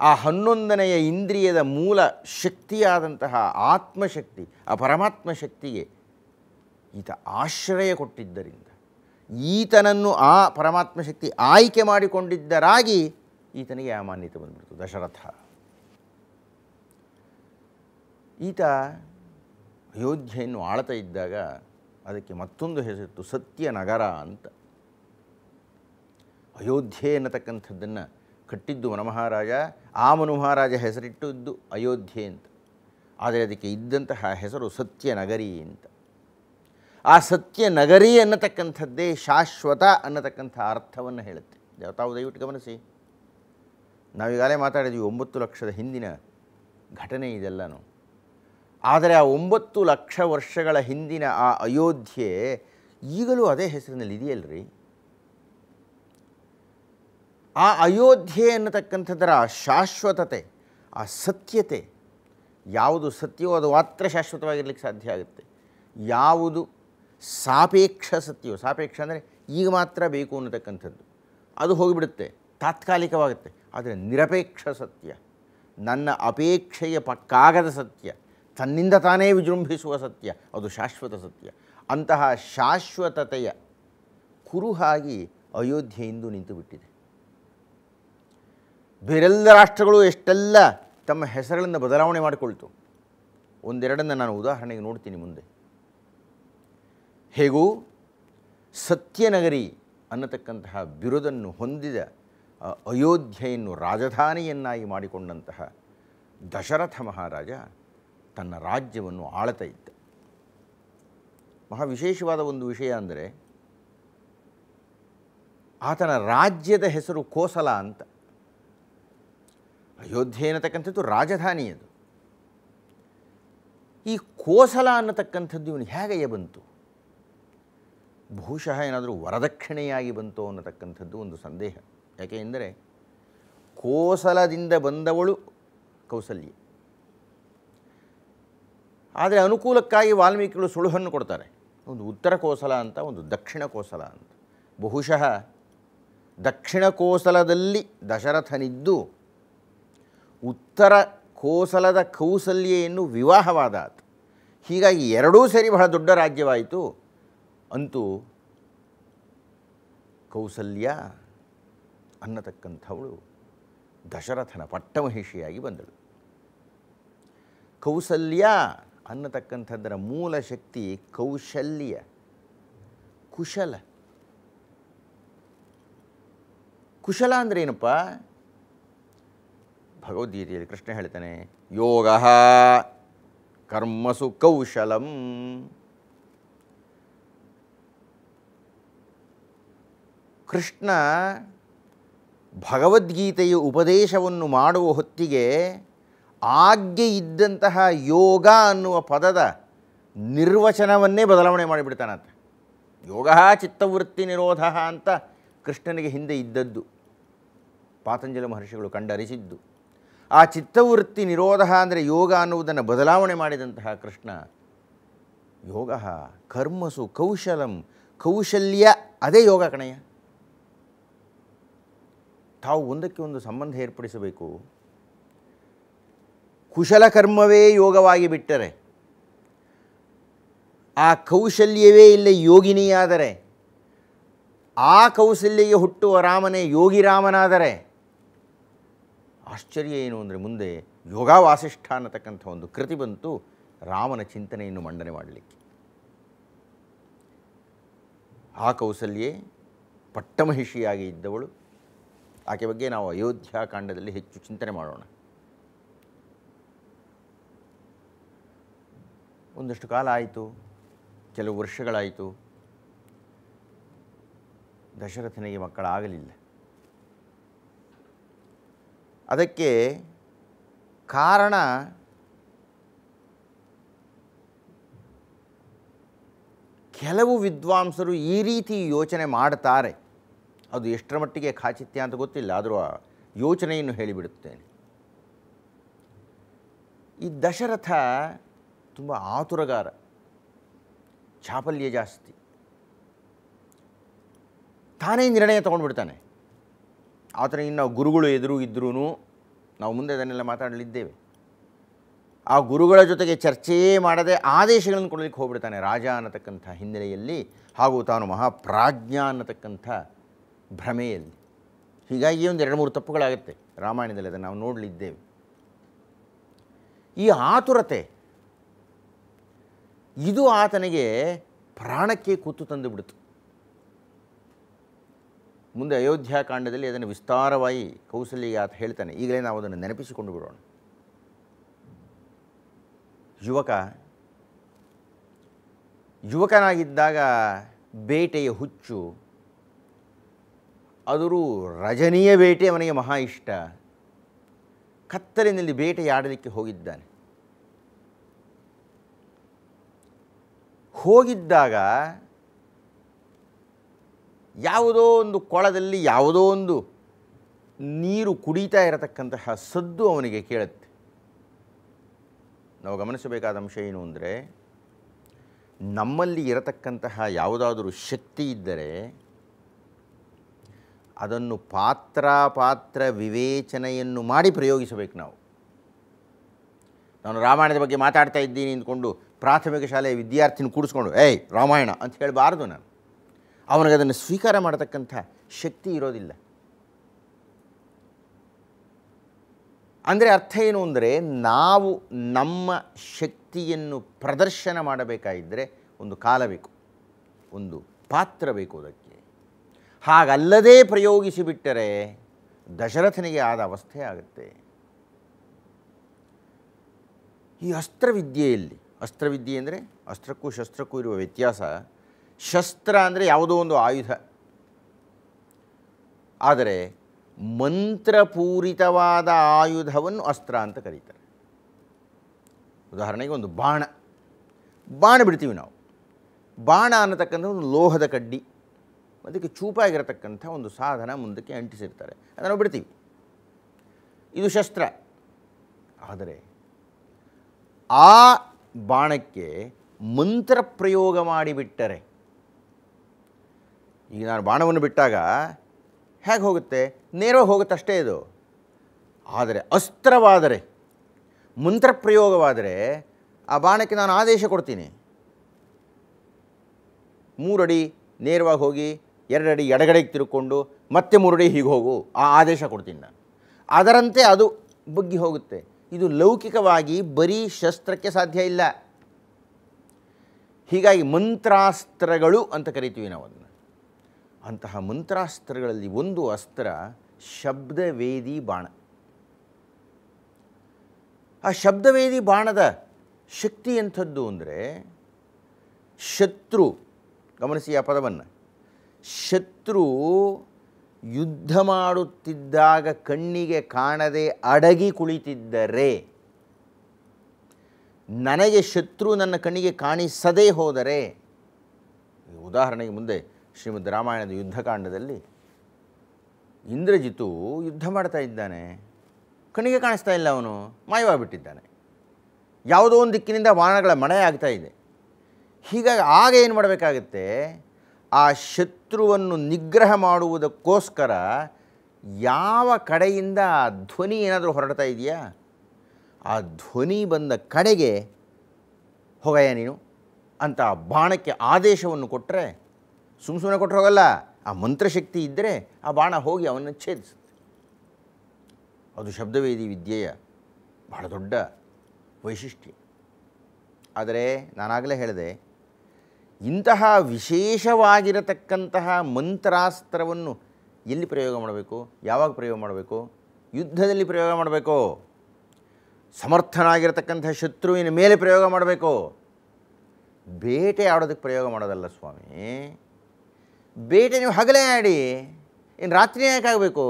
ಆ ಹನ್ನೊಂದನೆಯ ಇಂದ್ರಿಯದ ಮೂಲ ಶಕ್ತಿಯಾದಂತಹ ಆತ್ಮಶಕ್ತಿ, ಆ ಪರಮಾತ್ಮ ಶಕ್ತಿಗೆ ಈತ ಆಶ್ರಯ ಕೊಟ್ಟಿದ್ದರಿಂದ, ಈತನನ್ನು ಆ ಪರಮಾತ್ಮ ಶಕ್ತಿ ಆಯ್ಕೆ ಮಾಡಿಕೊಂಡಿದ್ದರಾಗಿ ಈತನಿಗೆ ಆ ಮಾನ್ಯತೆ ಬಂದ್ಬಿಡ್ತು ದಶರಥ. ಈತ ಅಯೋಧ್ಯೆಯನ್ನು ಆಳ್ತಾ ಇದ್ದಾಗ ಅದಕ್ಕೆ ಮತ್ತೊಂದು ಹೆಸರಿತ್ತು ಸತ್ಯನಗರ ಅಂತ. ಅಯೋಧ್ಯೆ ಅನ್ನತಕ್ಕಂಥದ್ದನ್ನು ಕಟ್ಟಿದ್ದು ಮನಮಹಾರಾಜ, ಆ ಮನುಮಹಾರಾಜ ಹೆಸರಿಟ್ಟಿದ್ದು ಅಯೋಧ್ಯೆ ಅಂತ. ಆದರೆ ಅದಕ್ಕೆ ಇದ್ದಂತಹ ಹೆಸರು ಸತ್ಯನಗರಿ ಅಂತ. ಆ ಸತ್ಯನಗರಿ ಅನ್ನತಕ್ಕಂಥದ್ದೇ ಶಾಶ್ವತ ಅನ್ನತಕ್ಕಂಥ ಅರ್ಥವನ್ನು ಹೇಳುತ್ತೆ. ತಾವು ದಯವಿಟ್ಟು ಗಮನಿಸಿ. ನಾವೀಗಾಗಲೇ ಮಾತಾಡಿದ್ವಿ, ಒಂಬತ್ತು ಲಕ್ಷದ ಹಿಂದಿನ ಘಟನೆ ಇದೆಲ್ಲನೂ ಆದರೆ ಆ ಒಂಬತ್ತು ಲಕ್ಷ ವರ್ಷಗಳ ಹಿಂದಿನ ಆ ಅಯೋಧ್ಯೆ ಈಗಲೂ ಅದೇ ಹೆಸರಿನಲ್ಲಿ ಇದೆಯಲ್ರಿ ಆ ಅಯೋಧ್ಯೆ ಅನ್ನತಕ್ಕಂಥದ್ದರ ಶಾಶ್ವತತೆ, ಆ ಸತ್ಯತೆ, ಯಾವುದು ಸತ್ಯವೋ ಅದು ಮಾತ್ರ ಶಾಶ್ವತವಾಗಿರಲಿಕ್ಕೆ ಸಾಧ್ಯ ಆಗುತ್ತೆ. ಯಾವುದು ಸಾಪೇಕ್ಷ ಸತ್ಯವೋ, ಸಾಪೇಕ್ಷ ಅಂದರೆ ಈಗ ಮಾತ್ರ ಬೇಕು ಅನ್ನತಕ್ಕಂಥದ್ದು. ಅದು ಹೋಗಿಬಿಡುತ್ತೆ, ತಾತ್ಕಾಲಿಕವಾಗುತ್ತೆ, ಆದರೆ ನಿರಪೇಕ್ಷ ಸತ್ಯ, ನನ್ನ ಅಪೇಕ್ಷೆಯ ಪಕ್ಕಾಗದ ಸತ್ಯ. ತನ್ನಿಂದ ತಾನೇ ವಿಜೃಂಭಿಸುವ ಸತ್ಯ, ಅದು ಶಾಶ್ವತ ಸತ್ಯ. ಅಂತಹ ಶಾಶ್ವತತೆಯ ಕುರುಹಾಗಿ ಅಯೋಧ್ಯೆ ಇಂದು ನಿಂತು ಬಿಟ್ಟಿದೆ ಬೇರೆಲ್ಲ ರಾಷ್ಟ್ರಗಳು ಎಷ್ಟೆಲ್ಲ ತಮ್ಮ ಹೆಸರುಗಳನ್ನು ಬದಲಾವಣೆ ಮಾಡಿಕೊಳ್ತು. ಒಂದೆರಡನ್ನು ನಾನು ಉದಾಹರಣೆಗೆ ನೋಡ್ತೀನಿ ಮುಂದೆ. ಹೇಗೂ ಸತ್ಯನಗರಿ ಅನ್ನತಕ್ಕಂತಹ ಬಿರುದನ್ನು ಹೊಂದಿದ ಅಯೋಧ್ಯೆಯನ್ನು ರಾಜಧಾನಿಯನ್ನಾಗಿ ಮಾಡಿಕೊಂಡಂತಹ ದಶರಥ ಮಹಾರಾಜ ತನ್ನ ರಾಜ್ಯವನ್ನು ಆಳ್ತಾ ಇದ್ದ. ಮಹಾ ವಿಶೇಷವಾದ ಒಂದು ವಿಷಯ ಅಂದರೆ, ಆತನ ರಾಜ್ಯದ ಹೆಸರು ಕೋಸಲ ಅಂತ. ಅಯೋಧ್ಯೆ ಅನ್ನತಕ್ಕಂಥದ್ದು ರಾಜಧಾನಿ ಅದು. ಈ ಕೋಸಲ ಅನ್ನತಕ್ಕಂಥದ್ದು ಇವನು ಹೇಗೆ ಬಂತು? ಬಹುಶಃ ಏನಾದರೂ ವರದಕ್ಷಿಣೆಯಾಗಿ ಬಂತು ಅನ್ನತಕ್ಕಂಥದ್ದು ಒಂದು ಸಂದೇಹ. ಯಾಕೆಂದರೆ ಕೋಸಲದಿಂದ ಬಂದವಳು ಕೌಸಲ್ಯ. ಆದರೆ ಅನುಕೂಲಕ್ಕಾಗಿ ವಾಲ್ಮೀಕಿಗಳು ಸುಳುಹನ್ನು ಕೊಡ್ತಾರೆ. ಒಂದು ಉತ್ತರ ಕೋಸಲ ಅಂತ, ಒಂದು ದಕ್ಷಿಣ ಕೋಸಲ ಅಂತ. ಬಹುಶಃ ದಕ್ಷಿಣ ಕೋಸಲದಲ್ಲಿ ದಶರಥನಿದ್ದು ಉತ್ತರ ಕೋಸಲದ ಕೌಸಲ್ಯೆಯನ್ನು ವಿವಾಹವಾದಾತ ಹೀಗಾಗಿ ಎರಡೂ ಸೇರಿ ಬಹಳ ದೊಡ್ಡ ರಾಜ್ಯವಾಯಿತು. ಅಂತೂ ಕೌಸಲ್ಯ ಅನ್ನತಕ್ಕಂಥವಳು ದಶರಥನ ಪಟ್ಟಮಹಿಷಿಯಾಗಿ ಬಂದಳು. ಕೌಸಲ್ಯ ಅನ್ನತಕ್ಕಂಥದ್ದರ ಮೂಲ ಶಕ್ತಿ ಕೌಶಲ್ಯ, ಕುಶಲ. ಕುಶಲ ಅಂದರೆ ಏನಪ್ಪ? ಭಗವದ್ಗೀತೆಯಲ್ಲಿ ಕೃಷ್ಣ ಹೇಳ್ತಾನೆ, ಯೋಗ ಕರ್ಮಸು ಕೌಶಲಂ. ಕೃಷ್ಣ ಭಗವದ್ಗೀತೆಯ ಉಪದೇಶವನ್ನು ಮಾಡುವ ಹೊತ್ತಿಗೆ ಆಜ್ಞೆ ಇದ್ದಂತಹ ಯೋಗ ಅನ್ನುವ ಪದದ ನಿರ್ವಚನವನ್ನೇ ಬದಲಾವಣೆ ಮಾಡಿಬಿಡ್ತಾನಂತೆ. ಯೋಗ ಚಿತ್ತವೃತ್ತಿ ನಿರೋಧ ಅಂತ ಕೃಷ್ಣನಿಗೆ ಹಿಂದೆ ಇದ್ದದ್ದು. ಪಾತಂಜಲ ಮಹರ್ಷಿಗಳು ಕಂಡರಿಸಿದ್ದು. ಆ ಚಿತ್ತವೃತ್ತಿ ನಿರೋಧ ಅಂದರೆ ಯೋಗ ಅನ್ನುವುದನ್ನು ಬದಲಾವಣೆ ಮಾಡಿದಂತಹ ಕೃಷ್ಣ ಯೋಗ, ಕರ್ಮಸು, ಕೌಶಲಂ, ಕೌಶಲ್ಯ, ಅದೇ ಯೋಗ ಕಣಯ್ಯ. ತಾವು ಒಂದಕ್ಕೆ ಒಂದು ಸಂಬಂಧ ಏರ್ಪಡಿಸಬೇಕು. ಕುಶಲಕರ್ಮವೇ ಯೋಗವಾಗಿ ಬಿಟ್ಟರೆ, ಆ ಕೌಶಲ್ಯವೇ ಇಲ್ಲೇ ಯೋಗಿನಿಯಾದರೆ, ಆ ಕೌಶಲ್ಯಗೆ ಹುಟ್ಟುವ ರಾಮನೇ ಯೋಗಿ ರಾಮನಾದರೆ ಆಶ್ಚರ್ಯ ಏನು ಅಂದರೆ ಮುಂದೆ ಯೋಗ ವಾಸಿಷ್ಠ ಅನ್ನತಕ್ಕಂಥ ಒಂದು ಕೃತಿ ಬಂತು ರಾಮನ ಚಿಂತನೆಯನ್ನು ಮಂಡನೆ ಮಾಡಲಿಕ್ಕೆ. ಆ ಕೌಸಲ್ಯೆ ಪಟ್ಟಮಹಿಷಿಯಾಗಿ ಇದ್ದವಳು. ಆಕೆ ಬಗ್ಗೆ ನಾವು ಅಯೋಧ್ಯಾಕಾಂಡದಲ್ಲಿ ಹೆಚ್ಚು ಚಿಂತನೆ ಮಾಡೋಣ. ಒಂದಷ್ಟು ಕಾಲ ಆಯಿತು, ಕೆಲವು ವರ್ಷಗಳಾಯಿತು. ದಶರಥನಿಗೆ ಮಕ್ಕಳಾಗಲಿಲ್ಲ. ಅದಕ್ಕೆ ಕಾರಣ ಕೆಲವು ವಿದ್ವಾಂಸರು ಈ ರೀತಿ ಯೋಚನೆ ಮಾಡ್ತಾರೆ. ಅದು ಎಷ್ಟರ ಮಟ್ಟಿಗೆ ಖಾಚಿತ್ಯ ಅಂತ ಗೊತ್ತಿಲ್ಲ, ಆದರೂ ಆ ಯೋಚನೆಯನ್ನು ಹೇಳಿಬಿಡುತ್ತೇನೆ. ಈ ದಶರಥ ತುಂಬ ಆತುರಗಾರ, ಚಾಪಲ್ಯ ಜಾಸ್ತಿ. ತಾನೇ ನಿರ್ಣಯ ತೊಗೊಂಡ್ಬಿಡ್ತಾನೆ. ಆತನ ಇನ್ನು ಗುರುಗಳು ಎದುರು ಇದ್ರೂ ನಾವು ಮುಂದೆ ಅದನ್ನೆಲ್ಲ ಮಾತಾಡಲಿದ್ದೇವೆ. ಆ ಗುರುಗಳ ಜೊತೆಗೆ ಚರ್ಚೆಯೇ ಮಾಡದೆ ಆದೇಶಗಳನ್ನು ಕೊಡಲಿಕ್ಕೆ ಹೋಗ್ಬಿಡ್ತಾನೆ ರಾಜ ಅನ್ನತಕ್ಕಂಥ ಹಿನ್ನೆಲೆಯಲ್ಲಿ ಹಾಗೂ ತಾನು ಮಹಾಪ್ರಾಜ್ಞ ಅನ್ನತಕ್ಕಂಥ ಭ್ರಮೆಯಲ್ಲಿ. ಹೀಗಾಗಿ ಒಂದು ಎರಡು ಮೂರು ತಪ್ಪುಗಳಾಗುತ್ತೆ ರಾಮಾಯಣದಲ್ಲಿ ಅದನ್ನು ನಾವು ನೋಡಲಿದ್ದೇವೆ. ಈ ಆತುರತೆ ಇದು ಆತನಿಗೆ ಪ್ರಾಣಕ್ಕೆ ಕೂತು ತಂದು ಬಿಡ್ತು ಮುಂದೆ ಅಯೋಧ್ಯಾಕಾಂಡದಲ್ಲಿ ಅದನ್ನು ವಿಸ್ತಾರವಾಗಿ ಕೌಸಲ್ಯ ಆತ ಹೇಳ್ತಾನೆ, ಈಗಲೇ ನಾವು ಅದನ್ನು ನೆನಪಿಸಿಕೊಂಡು ಬಿಡೋಣ. ಯುವಕ, ಯುವಕನಾಗಿದ್ದಾಗ ಬೇಟೆಯ ಹುಚ್ಚು, ಅದರು ರಜನೀಯ ಬೇಟೆ ಅವನಿಗೆ ಮಹಾ ಇಷ್ಟ. ಕತ್ತಲಿನಲ್ಲಿ ಬೇಟೆಯಾಡಲಿಕ್ಕೆ ಹೋಗಿದ್ದಾನೆ. ಹೋಗಿದ್ದಾಗ ಯಾವುದೋ ಒಂದು ಕೊಳದಲ್ಲಿ ಯಾವುದೋ ಒಂದು ನೀರು ಕುಡಿತಾ ಇರತಕ್ಕಂತಹ ಸದ್ದು ಅವನಿಗೆ ಕೇಳುತ್ತೆ. ನಾವು ಗಮನಿಸಬೇಕಾದ ಅಂಶ ಏನು ಅಂದರೆ, ನಮ್ಮಲ್ಲಿ ಇರತಕ್ಕಂತಹ ಯಾವುದಾದರೂ ಶಕ್ತಿ ಇದ್ದರೆ, ಅದನ್ನು ಪಾತ್ರ ಪಾತ್ರ ವಿವೇಚನೆಯನ್ನು ಮಾಡಿ ಪ್ರಯೋಗಿಸಬೇಕು ನಾವು. ನಾನು ರಾಮಾಯಣದ ಬಗ್ಗೆ ಮಾತಾಡ್ತಾ ಇದ್ದೀನಿ ಅಂದ್ಕೊಂಡು ಪ್ರಾಥಮಿಕ ಶಾಲೆಯ ವಿದ್ಯಾರ್ಥಿನ ಕೂಡಿಸ್ಕೊಂಡು, ಏಯ್, ರಾಮಾಯಣ ಅಂತ ಹೇಳಬಾರ್ದು ನಾನು. ಅವನಿಗೆ ಅದನ್ನು ಸ್ವೀಕಾರ ಮಾಡತಕ್ಕಂಥ ಶಕ್ತಿ ಇರೋದಿಲ್ಲ. ಅಂದರೆ ಅರ್ಥ ಏನು ಅಂದರೆ, ನಾವು ನಮ್ಮ ಶಕ್ತಿಯನ್ನು ಪ್ರದರ್ಶನ ಮಾಡಬೇಕಾಗಿದ್ದರೆ ಒಂದು ಕಾಲ ಬೇಕು, ಒಂದು ಪಾತ್ರ ಬೇಕು ಅದಕ್ಕೆ. ಹಾಗಲ್ಲದೇ ಪ್ರಯೋಗಿಸಿಬಿಟ್ಟರೆ ದಶರಥನಿಗೆ ಆದ ಅವಸ್ಥೆ ಆಗುತ್ತೆ. ಈ ಅಸ್ತ್ರವಿದ್ಯೆಯಲ್ಲಿ ಅಸ್ತ್ರವಿದ್ಯೆ ಅಂದರೆ ಅಸ್ತ್ರಕ್ಕೂ ಶಸ್ತ್ರಕ್ಕೂ ಇರುವ ವ್ಯತ್ಯಾಸ. ಶಸ್ತ್ರ ಅಂದರೆ ಯಾವುದೋ ಒಂದು ಆಯುಧ. ಆದರೆ ಮಂತ್ರಪೂರಿತವಾದ ಆಯುಧವನ್ನು ಅಸ್ತ್ರ ಅಂತ ಕರೀತಾರೆ. ಉದಾಹರಣೆಗೆ ಒಂದು ಬಾಣ. ಬಾಣ ಬಿಡ್ತೀವಿ ನಾವು. ಬಾಣ ಅನ್ನತಕ್ಕಂಥ ಒಂದು ಲೋಹದ ಕಡ್ಡಿ. ಅದಕ್ಕೆ ಚೂಪಾಗಿರತಕ್ಕಂಥ ಒಂದು ಸಾಧನ ಮುಂದಕ್ಕೆ ಅಂಟಿಸಿರ್ತಾರೆ. ಅದನ್ನು ಬಿಡ್ತೀವಿ. ಇದು ಶಸ್ತ್ರ. ಆದರೆ ಆ ಬಾಣಕ್ಕೆ ಮಂತ್ರ ಪ್ರಯೋಗ ಮಾಡಿಬಿಟ್ಟರೆ ಈಗ ನಾನು ಬಾಣವನ್ನು ಬಿಟ್ಟಾಗ ಹೇಗೆ ಹೋಗುತ್ತೆ? ನೇರವಾಗಿ ಹೋಗುತ್ತಷ್ಟೇ ಇದು. ಆದರೆ ಅಸ್ತ್ರವಾದರೆ, ಮಂತ್ರ ಪ್ರಯೋಗವಾದರೆ ಆ ಬಾಣಕ್ಕೆ ನಾನು ಆದೇಶ ಕೊಡ್ತೀನಿ. ಮೂರಡಿ ನೇರವಾಗಿ ಹೋಗಿ, ಎರಡಡಿ ಎಡಗಡೆಗೆ ತಿರುಕೊಂಡು, ಮತ್ತೆ ಮೂರಡಿ ಹೀಗೆ ಹೋಗು, ಆ ಆದೇಶ ಕೊಡ್ತೀನಿ ನಾನು. ಅದರಂತೆ ಅದು ಬಗ್ಗಿ ಹೋಗುತ್ತೆ. ಇದು ಲೌಕಿಕವಾಗಿ ಬರೀ ಶಸ್ತ್ರಕ್ಕೆ ಸಾಧ್ಯ ಇಲ್ಲ. ಹೀಗಾಗಿ ಮಂತ್ರಾಸ್ತ್ರಗಳು ಅಂತ ಕರಿತೀವಿ ನಾವು ಅದನ್ನು. ಅಂತಹ ಮಂತ್ರಾಸ್ತ್ರಗಳಲ್ಲಿ ಒಂದು ಅಸ್ತ್ರ ಶಬ್ದವೇದಿ ಬಾಣ. ಆ ಶಬ್ದವೇದಿ ಬಾಣದ ಶಕ್ತಿ ಎಂಥದ್ದು ಅಂದರೆ ಶತ್ರು, ಗಮನಿಸಿ ಆ ಪದವನ್ನು. ಶತ್ರು ಯುದ್ಧ ಮಾಡುತ್ತಿದ್ದಾಗ ಕಣ್ಣಿಗೆ ಕಾಣದೆ ಅಡಗಿ ಕುಳಿತಿದ್ದರೆ ನನಗೆ ಶತ್ರು ನನ್ನ ಕಣ್ಣಿಗೆ ಕಾಣಿಸದೇ ಹೋದರೆ, ಉದಾಹರಣೆಗೆ ಮುಂದೆ ಶ್ರೀಮದ್ ರಾಮಾಯಣದ ಯುದ್ಧಕಾಂಡದಲ್ಲಿ ಇಂದ್ರಜಿತು ಯುದ್ಧ ಮಾಡ್ತಾ ಇದ್ದಾನೆ, ಕಣ್ಣಿಗೆ ಕಾಣಿಸ್ತಾ ಇಲ್ಲ ಅವನು, ಮಾಯವಾಗಿಬಿಟ್ಟಿದ್ದಾನೆ. ಯಾವುದೋ ಒಂದು ದಿಕ್ಕಿನಿಂದ ವಾಹನಗಳ ಮಳೆ ಆಗ್ತಾ ಇದೆ. ಹೀಗಾಗಿ ಆಗ ಏನು ಮಾಡಬೇಕಾಗತ್ತೆ? ಆ ಶತ್ರುವನ್ನು ನಿಗ್ರಹ ಮಾಡುವುದಕ್ಕೋಸ್ಕರ ಯಾವ ಕಡೆಯಿಂದ ಆ ಧ್ವನಿ ಏನಾದರೂ ಹೊರಡ್ತಾ ಇದೆಯಾ? ಆ ಧ್ವನಿ ಬಂದ ಕಡೆಗೆ ಹೋಗಯ್ಯ ನೀನು ಅಂತ ಆ ಬಾಣಕ್ಕೆ ಆದೇಶವನ್ನು ಕೊಟ್ಟರೆ ಸುಮ್ಮ ಸುಮ್ಮನೆ ಕೊಟ್ಟರೆ ಹೋಗಲ್ಲ. ಆ ಮಂತ್ರಶಕ್ತಿ ಇದ್ದರೆ ಆ ಬಾಣ ಹೋಗಿ ಅವನನ್ನು ಛೇದಿಸುತ್ತೆ. ಅದು ಶಬ್ದವೇದಿ ವಿದ್ಯೆಯ ಬಹಳ ದೊಡ್ಡ ವೈಶಿಷ್ಟ್ಯ. ಆದರೆ ನಾನಾಗಲೇ ಹೇಳಿದೆ ಇಂತಹ ವಿಶೇಷವಾಗಿರತಕ್ಕಂತಹ ಮಂತ್ರಾಸ್ತ್ರವನ್ನು ಎಲ್ಲಿ ಪ್ರಯೋಗ ಮಾಡಬೇಕು? ಯಾವಾಗ ಪ್ರಯೋಗ ಮಾಡಬೇಕು? ಯುದ್ಧದಲ್ಲಿ ಪ್ರಯೋಗ ಮಾಡಬೇಕು? ಸಮರ್ಥನಾಗಿರತಕ್ಕಂಥ ಶತ್ರುವಿನ ಮೇಲೆ ಪ್ರಯೋಗ ಮಾಡಬೇಕು? ಬೇಟೆ ಆಡೋದಕ್ಕೆ ಪ್ರಯೋಗ ಮಾಡೋದಲ್ಲ ಸ್ವಾಮಿ. ಬೇಟೆ ನೀವು ಹಗಲೇ ಆಡಿ, ಇನ್ನು ರಾತ್ರಿ ಯಾಕಾಗಬೇಕು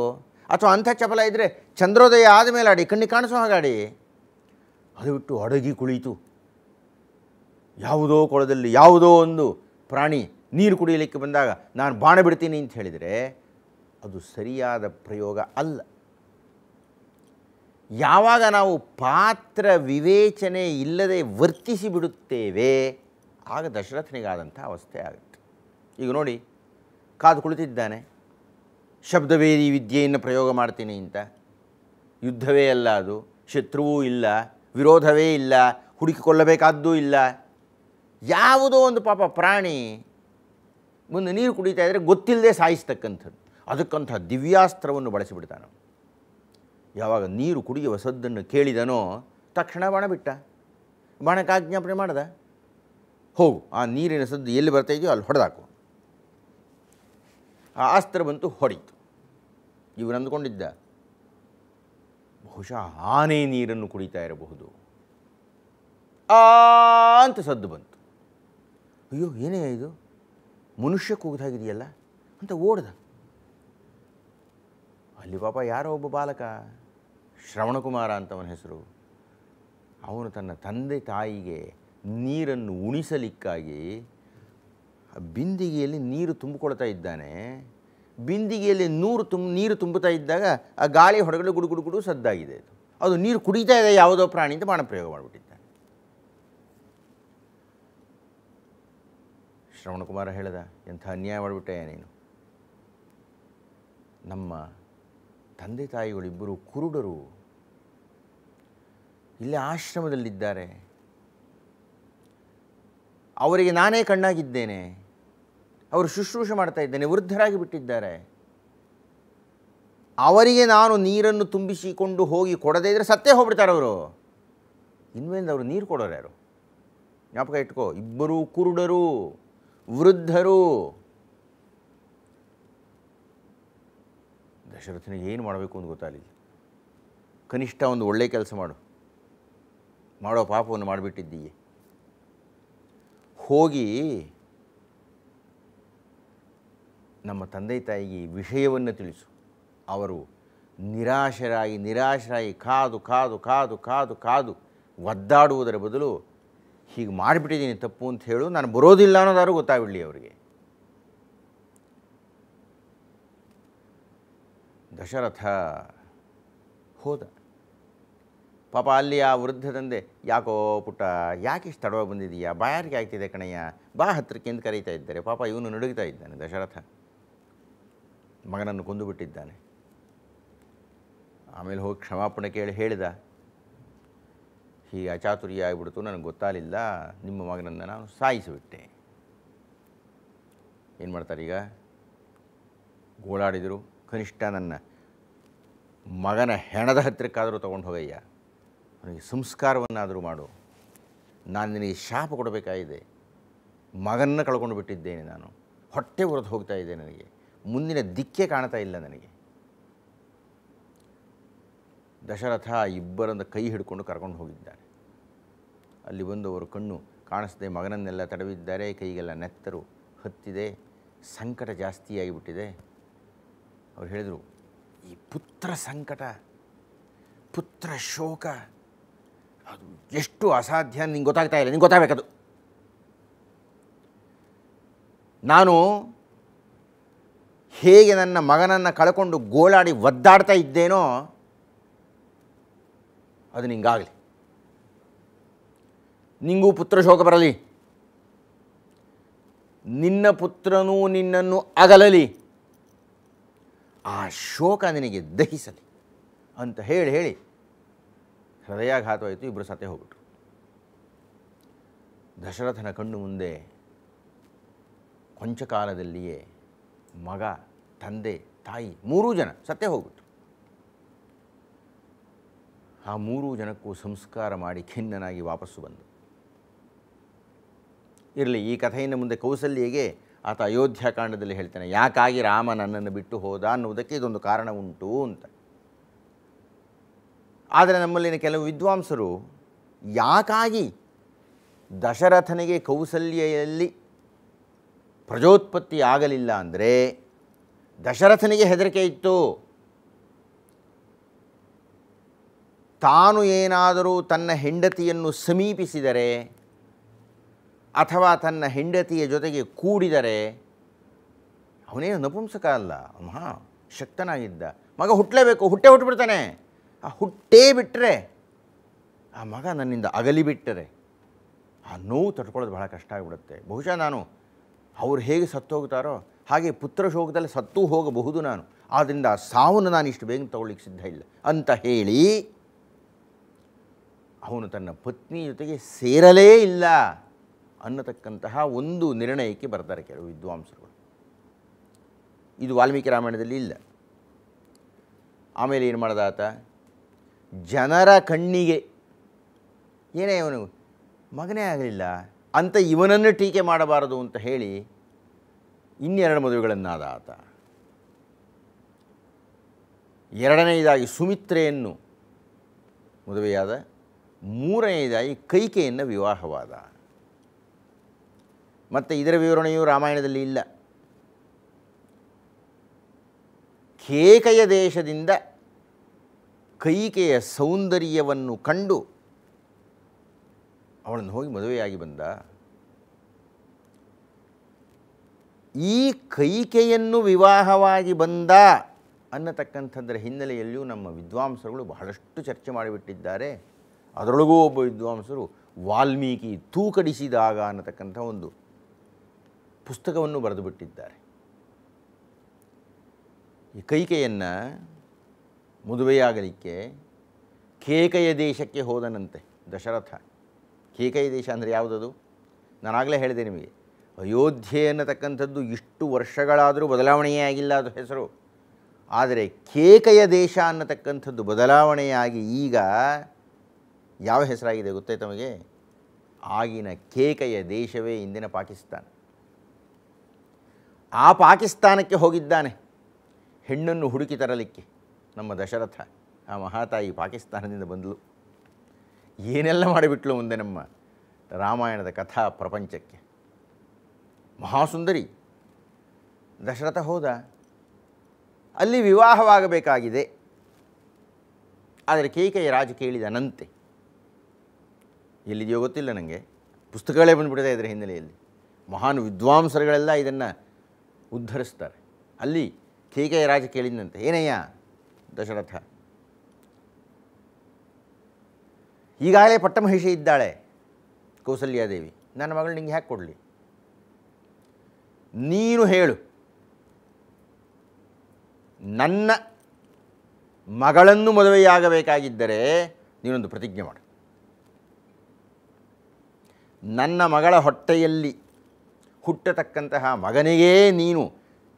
ಅಥವಾ ಅಂಥ ಚಪಲ ಇದ್ದರೆ ಚಂದ್ರೋದಯ ಆದಮೇಲೆ ಆಡಿ, ಕಣ್ಣಿಗೆ ಕಾಣಿಸೋ ಹಾಗಾಡಿ ಅದು ಬಿಟ್ಟು ಅಡಗಿ ಕುಳಿತು. ಯಾವುದೋ ಕೊಳದಲ್ಲಿ ಯಾವುದೋ ಒಂದು ಪ್ರಾಣಿ ನೀರು ಕುಡಿಯಲಿಕ್ಕೆ ಬಂದಾಗ ನಾನು ಬಾಣ ಬಿಡ್ತೀನಿ ಅಂತ ಹೇಳಿದರೆ ಅದು ಸರಿಯಾದ ಪ್ರಯೋಗ ಅಲ್ಲ. ಯಾವಾಗ ನಾವು ಪಾತ್ರ ವಿವೇಚನೆ ಇಲ್ಲದೆ ವರ್ತಿಸಿ ಬಿಡುತ್ತೇವೆ, ಆಗ ದಶರಥನಿಗಾದಂಥ ಅವಸ್ಥೆ ಆಗುತ್ತೆ. ಈಗ ನೋಡಿ, ಕಾದು ಕುಳಿತಿದ್ದಾನೆ. ಶಬ್ದವೇದಿ ವಿದ್ಯೆಯನ್ನು ಪ್ರಯೋಗ ಮಾಡ್ತೀನಿ ಅಂತ. ಯುದ್ಧವೇ ಅಲ್ಲ ಅದು, ಶತ್ರುವೂ ಇಲ್ಲ, ವಿರೋಧವೇ ಇಲ್ಲ, ಹುಡುಕಿಕೊಳ್ಳಬೇಕಾದ್ದೂ ಇಲ್ಲ. ಯಾವುದೋ ಒಂದು ಪಾಪ ಪ್ರಾಣಿ ಮುಂದೆ ನೀರು ಕುಡಿತಾ ಇದ್ದರೆ ಗೊತ್ತಿಲ್ಲದೆ ಸಾಯಿಸ್ತಕ್ಕಂಥದ್ದು. ಅದಕ್ಕಂಥ ದಿವ್ಯಾಸ್ತ್ರವನ್ನು ಬಳಸಿಬಿಡ್ತಾನೆ ಯಾವಾಗ ನೀರು ಕುಡಿಯುವ ಸದ್ದನ್ನು ಕೇಳಿದನೋ ತಕ್ಷಣ ಬಾಣ ಬಿಟ್ಟ. ಬಾಣಕ್ಕೆ ಆಜ್ಞಾಪನೆ ಮಾಡ್ದ. ಹೋಗು, ಆ ನೀರಿನ ಸದ್ದು ಎಲ್ಲಿ ಬರ್ತಾ ಇದೆಯೋ ಅಲ್ಲಿ ಹೊಡೆದಾಕು. ಆ ಅಸ್ತ್ರ ಬಂತು ಹೊಡೀತು ಇವರು ಅಂದ್ಕೊಂಡಿದ್ದ, ಬಹುಶಃ ಆನೆ ನೀರನ್ನು ಕುಡಿತಾ ಇರಬಹುದು. ಆ ಅಂತ ಸದ್ದು ಬಂತು. ಅಯ್ಯೋ, ಏನೇ ಇದು? ಮನುಷ್ಯ ಕೂಗಿದಾಗಿದೆಯಲ್ಲ ಅಂತ ಓಡ್ದ. ಅಲ್ಲಿ ಪಾಪ ಯಾರೋ ಒಬ್ಬ ಬಾಲಕ, ಶ್ರವಣಕುಮಾರ ಅಂತವನ ಹೆಸರು. ಅವನು ತನ್ನ ತಂದೆ ತಾಯಿಗೆ ನೀರನ್ನು ಉಣಿಸಲಿಕ್ಕಾಗಿ ಬಿಂದಿಗೆಯಲ್ಲಿ ನೀರು ತುಂಬಿಕೊಳ್ತಾ ಇದ್ದಾನೆ. ಬಿಂದಿಗೆಯಲ್ಲಿ ನೂರು ತುಂಬ ನೀರು ತುಂಬುತ್ತಾ ಇದ್ದಾಗ ಆ ಗಾಳಿ ಹೊರಗಡೆ ಗುಡುಗುಡುಗುಡು ಗುಡು ಗುಡು ಸದ್ದಾಗಿದೆ. ಅದು ನೀರು ಕುಡಿತಾ ಇದೆ ಯಾವುದೋ ಪ್ರಾಣಿ ಅಂತ ಬಾಣ ಪ್ರಯೋಗ ಮಾಡಿಬಿಟ್ಟಿದ್ದಾನೆ ಶ್ರವಣಕುಮಾರ ಹೇಳಿದ, ಎಂಥ ಅನ್ಯಾಯ ಮಾಡಿಬಿಟ್ಟೆ ನೀನು? ನಮ್ಮ ತಂದೆ ತಾಯಿಗಳಿಬ್ಬರು ಕುರುಡರು ಇಲ್ಲೇ ಆಶ್ರಮದಲ್ಲಿದ್ದಾರೆ. ಅವರಿಗೆ ನಾನೇ ಕಣ್ಣಾಗಿದ್ದೇನೆ. ಅವರು ಶುಶ್ರೂಷೆ ಮಾಡ್ತಾ ಇದ್ದೇನೆ, ವೃದ್ಧರಾಗಿ ಬಿಟ್ಟಿದ್ದಾರೆ. ಅವರಿಗೆ ನಾನು ನೀರನ್ನು ತುಂಬಿಸಿಕೊಂಡು ಹೋಗಿ ಕೊಡದೇ ಇದ್ದರೆ ಸತ್ತೇ ಹೋಗ್ಬಿಡ್ತಾರೆ ಅವರು. ಇನ್ಮೇಲೆ ಅವರು ನೀರು ಕೊಡೋರು ಯಾರು? ಜ್ಞಾಪಕ ಇಟ್ಕೋ, ಇಬ್ಬರು ಕುರುಡರು. ವೃದ್ಧರು. ದಶರಥನಿಗೆ ಏನು ಮಾಡಬೇಕು ಅಂತ ಗೊತ್ತಾಗಲಿಲ್ಲ. ಕನಿಷ್ಠ ಒಂದು ಒಳ್ಳೆಯ ಕೆಲಸ ಮಾಡು. ಮಾಡೋ ಪಾಪವನ್ನು ಮಾಡಿಬಿಟ್ಟಿದ್ದೀಯೆ. ಹೋಗಿ ನಮ್ಮ ತಂದೆ ತಾಯಿಗೆ ವಿಷಯವನ್ನು ತಿಳಿಸು. ಅವರು ನಿರಾಶರಾಗಿ ನಿರಾಶರಾಗಿ ಕಾದು ಕಾದು ಕಾದು ಕಾದು ಕಾದು ಒದ್ದಾಡುವುದರ ಬದಲು ಹೀಗೆ ಮಾಡಿಬಿಟ್ಟಿದ್ದೀನಿ ತಪ್ಪು ಅಂತ ಹೇಳು, ನಾನು ಬರೋದಿಲ್ಲ ಅನ್ನೋದಾದ್ರು ಗೊತ್ತಾಗಲಿ ಅವರಿಗೆ. ದಶರಥ ಹೋದ. ಪಾಪ ಅಲ್ಲಿ ಆ ವೃದ್ಧ ತಂದೆ ಯಾಕೋ ಪುಟ್ಟ, ಯಾಕೆ ಇಷ್ಟು ತಡವಾಗಿ ಬಂದಿದೀಯಾ ಬಾಯಾರಿಗೆ ಆಗ್ತಿದೆ ಕಣಯ್ಯ? ಬಾ ಹತ್ತಿರಕ್ಕೆ ಎಂದು ಕರೀತಾ ಇದ್ದಾರೆ. ಪಾಪ ಇವನು ನಡುಗ್ತಾ ಇದ್ದಾನೆ, ದಶರಥ. ಮಗನನ್ನು ಕೊಂದು ಬಿಟ್ಟಿದ್ದಾನೆ. ಆಮೇಲೆ ಹೋಗಿ ಕ್ಷಮಾಪಣೆ ಕೇಳಿ ಹೇಳಿದ. ಹೀಗೆ ಅಚಾತುರ್ಯ ಆಗಿಬಿಡ್ತು ನನಗೆ ಗೊತ್ತಾಗಲಿಲ್ಲ. ನಿಮ್ಮ ಮಗನನ್ನು ನಾನು ಸಾಯಿಸಿಬಿಟ್ಟೆ. ಏನು ಮಾಡ್ತಾರೆ ಈಗ? ಗೋಳಾಡಿದರು. ಕನಿಷ್ಠ ನನ್ನ ಮಗನ ಹೆಣದ ಹತ್ತಿರಕ್ಕಾದರೂ ತೊಗೊಂಡು ಹೋಗಯ್ಯ. ಅವನಿಗೆ ಸಂಸ್ಕಾರವನ್ನಾದರೂ ಮಾಡು. ನಾನು ನಿನಗೆ ಶಾಪ ಕೊಡಬೇಕಾಗಿದೆ. ಮಗನ್ನ ಕಳ್ಕೊಂಡು ಬಿಟ್ಟಿದ್ದೇನೆ ನಾನು. ಹೊಟ್ಟೆ ಹೊರತು ಹೋಗ್ತಾ ಇದೆ ನನಗೆ. ಮುಂದಿನ ದಿಕ್ಕೇ ಕಾಣ್ತಾ ಇಲ್ಲ ನನಗೆ. ದಶರಥ ಇಬ್ಬರನ್ನು ಕೈ ಹಿಡ್ಕೊಂಡು ಕರ್ಕೊಂಡು ಹೋಗಿದ್ದಾರೆ. ಅಲ್ಲಿ ಬಂದು ಅವರು ಕಣ್ಣು ಕಾಣಿಸದೆ ಮಗನನ್ನೆಲ್ಲ ತಡವಿದ್ದಾರೆ, ಕೈಗೆಲ್ಲ ನೆತ್ತರು, ಹತ್ತಿದೆ, ಸಂಕಟ ಜಾಸ್ತಿಯಾಗಿಬಿಟ್ಟಿದೆ ಅವ್ರು ಹೇಳಿದರು, ಈ ಪುತ್ರ ಸಂಕಟ, ಪುತ್ರ ಶೋಕ, ಅದು ಎಷ್ಟು ಅಸಾಧ್ಯ ನಿಂಗೆ ಗೊತ್ತಾಗ್ತಾ ಇಲ್ಲ, ನಿಂಗೆ ಗೊತ್ತಾಗಬೇಕದು. ನಾನು ಹೇಗೆ ನನ್ನ ಮಗನನ್ನು ಕಳ್ಕೊಂಡು ಗೋಳಾಡಿ ಒದ್ದಾಡ್ತಾ ಇದ್ದೇನೋ ಅದು ನಿಂಗಾಗಲಿ. ನಿಂಗೂ ಪುತ್ರ ಶೋಕ ಬರಲಿ. ನಿನ್ನ ಪುತ್ರನೂ ನಿನ್ನನ್ನು ಅಗಲಲಿ. ಆ ಶೋಕ ನಿನಗೆ ದಹಿಸಲಿ ಅಂತ ಹೇಳಿ ಹೇಳಿ ಹೃದಯಾಘಾತವಾಯಿತು ಇಬ್ಬರು ಸತೆ ಹೋಗ್ಬಿಟ್ರು. ದಶರಥನ ಕಣ್ಣು ಮುಂದೆ ಕೊಂಚ ಕಾಲದಲ್ಲಿಯೇ ಮಗ, ತಂದೆ, ತಾಯಿ ಮೂರೂ ಜನ ಸತ್ಯ ಹೋಗ್ಬಿಟ್ರು. ಆ ಮೂರೂ ಜನಕ್ಕೂ ಸಂಸ್ಕಾರ ಮಾಡಿ ಖಿನ್ನನಾಗಿ ವಾಪಸ್ಸು ಬಂದು. ಇರಲಿ, ಈ ಕಥೆಯಿಂದ ಮುಂದೆ ಕೌಸಲ್ಯಗೆ ಆತ ಅಯೋಧ್ಯಾಕಾಂಡದಲ್ಲಿ ಹೇಳ್ತಾನೆ, ಯಾಕಾಗಿ ರಾಮ ನನ್ನನ್ನು ಬಿಟ್ಟು ಹೋದ ಅನ್ನುವುದಕ್ಕೆ ಇದೊಂದು ಕಾರಣ ಉಂಟು ಅಂತ. ಆದರೆ ನಮ್ಮಲ್ಲಿನ ಕೆಲವು ವಿದ್ವಾಂಸರು, ಯಾಕಾಗಿ ದಶರಥನಿಗೆ ಕೌಸಲ್ಯಲ್ಲಿ ಪ್ರಜೋತ್ಪತ್ತಿ ಆಗಲಿಲ್ಲ ಅಂದರೆ ದಶರಥನಿಗೆ ಹೆದರಿಕೆ ಇತ್ತು? ತಾನು ಏನಾದರೂ ತನ್ನ ಹೆಂಡತಿಯನ್ನು ಸಮೀಪಿಸಿದರೆ ಅಥವಾ ತನ್ನ ಹೆಂಡತಿಯ ಜೊತೆಗೆ ಕೂಡಿದರೆ, ಅವನೇನು ನಪುಂಸಕ ಅಲ್ಲ, ಮಹಾ ಶಕ್ತನಾಗಿದ್ದ. ಮಗ ಹುಟ್ಟಲೇಬೇಕು ಹುಟ್ಟೆ ಹುಟ್ಟುಬಿಡ್ತಾನೆ ಆ ಹುಟ್ಟೇ ಬಿಟ್ಟರೆ ಆ ಮಗ ನನ್ನಿಂದ ಅಗಲಿ ಬಿಟ್ಟರೆ ಆ ನೋವು ತಡ್ಕೊಳ್ಳೋದು ಬಹಳ ಕಷ್ಟ ಆಗಿಬಿಡುತ್ತೆ. ಬಹುಶಃ ನಾನು ಅವ್ರು ಹೇಗೆ ಸತ್ತು ಹೋಗ್ತಾರೋ ಹಾಗೆ ಪುತ್ರ ಶೋಕದಲ್ಲಿ ಸತ್ತೂ ಹೋಗಬಹುದು ನಾನು. ಆದ್ದರಿಂದ ಆ ಸಾವನ್ನು ನಾನು ಇಷ್ಟು ಬೇಗ ತಗೊಳ್ಳಿಕ್ಕೆ ಸಿದ್ಧ ಇಲ್ಲ. ಅಂತ ಹೇಳಿ ಅವನು ತನ್ನ ಪತ್ನಿ ಜೊತೆಗೆ ಸೇರಲೇ ಇಲ್ಲ ಅನ್ನತಕ್ಕಂತಹ ಒಂದು ನಿರ್ಣಯಕ್ಕೆ ಬರ್ತಾರೆ ಕೆಲವು ವಿದ್ವಾಂಸರುಗಳು ಇದು ವಾಲ್ಮೀಕಿ ರಾಮಾಯಣದಲ್ಲಿ ಇಲ್ಲ. ಆಮೇಲೆ ಏನು ಮಾಡಿದಾತ ಜನರ ಕಣ್ಣಿಗೆ, ಏನೇ ಇವನು ಮಗನೇ ಆಗಲಿಲ್ಲ, ಅಂತ ಇವನನ್ನು ಟೀಕೆ ಮಾಡಬಾರದು ಅಂತ ಹೇಳಿ ಇನ್ನೆರಡು ಮದುವೆಗಳನ್ನಾದ ಆತ. ಎರಡನೆಯದಾಗಿ ಸುಮಿತ್ರೆಯನ್ನು ಮದುವೆಯಾದ ಮೂರನೆಯದಾಗಿ ಕೈಕೆಯನ್ನು ವಿವಾಹವಾದ. ಮತ್ತು ಇದರ ವಿವರಣೆಯು ರಾಮಾಯಣದಲ್ಲಿ ಇಲ್ಲ. ಕೇಕೆಯ ದೇಶದಿಂದ ಕೈಕೆಯ ಸೌಂದರ್ಯವನ್ನು ಕಂಡು ಅವಳನ್ನು ಹೋಗಿ ಮದುವೆಯಾಗಿ ಬಂದ. ಈ ಕೈಕೆಯನ್ನು ವಿವಾಹವಾಗಿ ಬಂದ ಅನ್ನತಕ್ಕಂಥದ್ದರ ಹಿನ್ನೆಲೆಯಲ್ಲಿಯೂ ನಮ್ಮ ವಿದ್ವಾಂಸರುಗಳು ಬಹಳಷ್ಟು ಚರ್ಚೆ ಮಾಡಿಬಿಟ್ಟಿದ್ದಾರೆ. ಅದರೊಳಗೂ ಒಬ್ಬ ವಿದ್ವಾಂಸರು ವಾಲ್ಮೀಕಿ ತೂಕಡಿಸಿದಾಗ ಅನ್ನತಕ್ಕಂಥ ಒಂದು ಪುಸ್ತಕವನ್ನು ಬರೆದು ಬಿಟ್ಟಿದ್ದಾರೆ ಈ ಕೈಕೆಯನ್ನು ಮದುವೆಯಾಗಲಿಕ್ಕೆ ಕೇಕಯ ದೇಶಕ್ಕೆ ಹೋದನಂತೆ ದಶರಥ. ಕೇಕಯ ದೇಶ ಅಂದರೆ ಯಾವುದದು? ನಾನಾಗಲೇ ಹೇಳಿದೆ ನಿಮಗೆ. ಅಯೋಧ್ಯೆ ಅನ್ನತಕ್ಕಂಥದ್ದು ಇಷ್ಟು ವರ್ಷಗಳಾದರೂ ಬದಲಾವಣೆಯೇ ಆಗಿಲ್ಲ ಅದು ಹೆಸರು. ಆದರೆ ಕೇಕಯ ದೇಶ ಅನ್ನತಕ್ಕಂಥದ್ದು ಬದಲಾವಣೆಯಾಗಿ ಈಗ ಯಾವ ಹೆಸರಾಗಿದೆ ಗೊತ್ತೇ ತಮಗೆ? ಆಗಿನ ಕೇಕೆಯ ದೇಶವೇ ಇಂದಿನ ಪಾಕಿಸ್ತಾನ. ಆ ಪಾಕಿಸ್ತಾನಕ್ಕೆ ಹೋಗಿದ್ದಾನೆ ಹೆಣ್ಣನ್ನು ಹುಡುಕಿ ತರಲಿಕ್ಕೆ ನಮ್ಮ ದಶರಥ, ಆ ಮಹಾತಾಯಿ ಪಾಕಿಸ್ತಾನದಿಂದ ಬಂದಳು ಏನೆಲ್ಲ ಮಾಡಿಬಿಟ್ಲು ಮುಂದೆ ನಮ್ಮ ರಾಮಾಯಣದ ಕಥಾ ಪ್ರಪಂಚಕ್ಕೆ? ಮಹಾಸುಂದರಿ, ದಶರಥ ಹೋದ. ಅಲ್ಲಿ ವಿವಾಹವಾಗಬೇಕಾಗಿದೆ. ಆದರೆ ಕೇಕೆಯ ರಾಜ ಕೇಳಿದನಂತೆ ಎಲ್ಲಿದೆಯೋ ಗೊತ್ತಿಲ್ಲ ನನಗೆ. ಪುಸ್ತಕಗಳೇ ಬಂದುಬಿಡ್ತಾ ಇದರ ಹಿನ್ನೆಲೆಯಲ್ಲಿ. ಮಹಾನ್ ವಿದ್ವಾಂಸರುಗಳೆಲ್ಲ ಇದನ್ನು ಉದ್ಧರಿಸ್ತಾರೆ. ಅಲ್ಲಿ ಕೇಕೆಯ ರಾಜ ಕೇಳಿದಂತೆ ಏನಯ್ಯ? ದಶರಥ. ಈಗಾಗಲೇ ಪಟ್ಟಮಹಿಷಿ ಇದ್ದಾಳೆ ಕೌಸಲ್ಯಾದೇವಿ ನನ್ನ ಮಗಳು ನಿಂಗೆ ಹ್ಯಾಕೆ ಕೊಡಲಿ? ನೀನು ಹೇಳು. ನನ್ನ ಮಗಳನ್ನು ಮದುವೆಯಾಗಬೇಕಾಗಿದ್ದರೆ ನೀನೊಂದು ಪ್ರತಿಜ್ಞೆ ಮಾಡು. ನನ್ನ ಮಗಳ ಹೊಟ್ಟೆಯಲ್ಲಿ ಹುಟ್ಟತಕ್ಕಂತಹ ಮಗನಿಗೇ ನೀನು